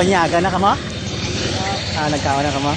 panyaga na ka mo? Ah, nagkawa na ka mo?